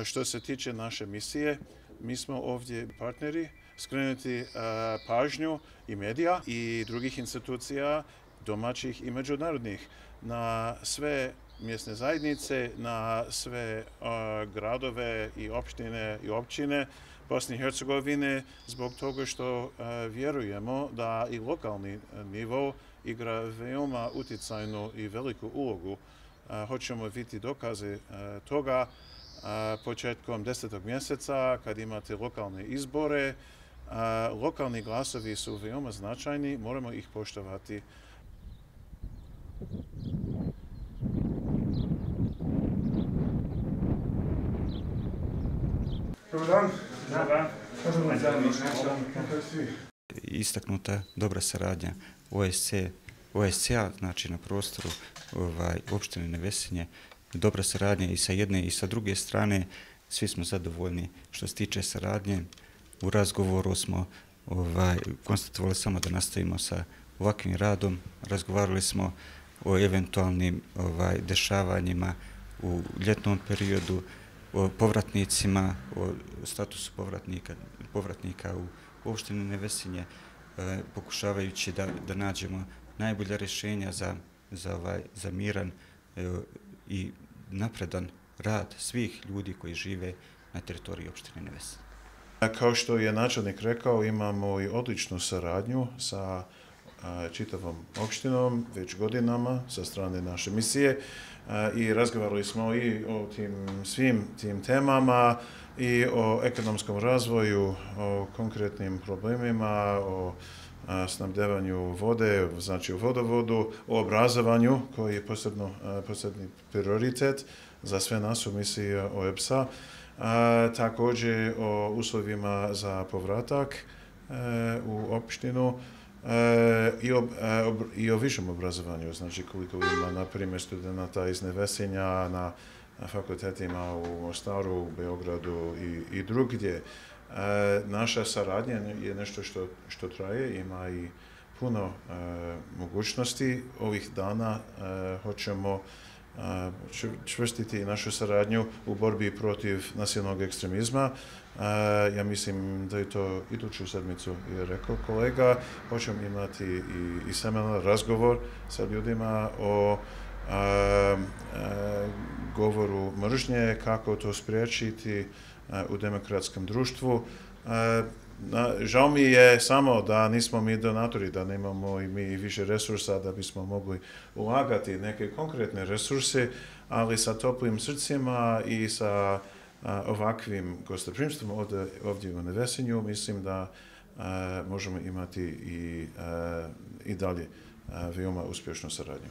E, što se tiče naše misije, mi smo ovdje partneri skrenuti e, pažnju i medija i drugih institucija domaćih i međunarodnih na sve mjesne zajednice, na sve e, gradove i opštine i općine Bosne i Hercegovine, zbog toga što e, vjerujemo da i lokalni e, nivo igra veoma uticajnu i veliku ulogu. E, hoćemo vidjeti dokaze toga početkom desetog mjeseca, kad imate lokalne izbore. Lokalni glasovi su veoma značajni, moramo ih poštovati. Dobar dan. Istaknuta dobra saradnja OSC, OSCA, znači na prostoru ovaj, opštine Nevesinje, dobra saradnja i sa jedne i sa druge strane, svi smo zadovoljni što se tiče saradnje. U razgovoru smo ovaj, konstatovali samo da nastavimo sa ovakvim radom, razgovarali smo o eventualnim ovaj, dešavanjima u ljetnom periodu, o povratnicima, o statusu povratnika, povratnika u opštini Nevesinje, e, pokušavajući da, da nađemo najbolja rješenja za, za, ovaj, za miran e, i napredan rad svih ljudi koji žive na teritoriji opštine Nevesinje. Kao što je načelnik rekao, imamo i odličnu saradnju sa čitavom opštinom već godinama sa strane naše misije i razgovarali smo i o tim svim tim temama i o ekonomskom razvoju, o konkretnim problemima, o snabdevanju vode, znači u vodovodu, o obrazovanju koji je posebno, posebni prioritet za sve nas u misiji OEPS-a, također o uslovima za povratak e, u opštinu, E, i, ob, e, ob, i o višem obrazovanju, znači koliko ima, na primjer, studenta iz Nevesinja na, na fakultetima u Mostaru, u Beogradu i, i drugdje. E, naša saradnja je nešto što, što traje, ima i puno e, mogućnosti. Ovih dana e, hoćemo čvrstiti našu saradnju u borbi protiv nasilnog ekstremizma. Ja mislim da je to iduću sedmicu je rekao kolega. Hoćemo imati i, i seminar, razgovor sa ljudima o a, a, govoru mržnje, kako to spriječiti u demokratskom društvu. Na, žao mi je samo da nismo mi donatori, da nemamo i mi više resursa da bismo mogli ulagati neke konkretne resurse, ali sa toplim srcima i sa a, ovakvim gostoprimstvom ovdje, ovdje u Nevesenju mislim da a, možemo imati i, a, i dalje a, veoma uspješnu saradnju.